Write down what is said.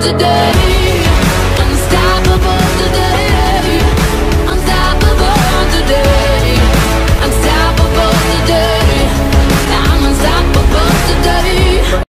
today.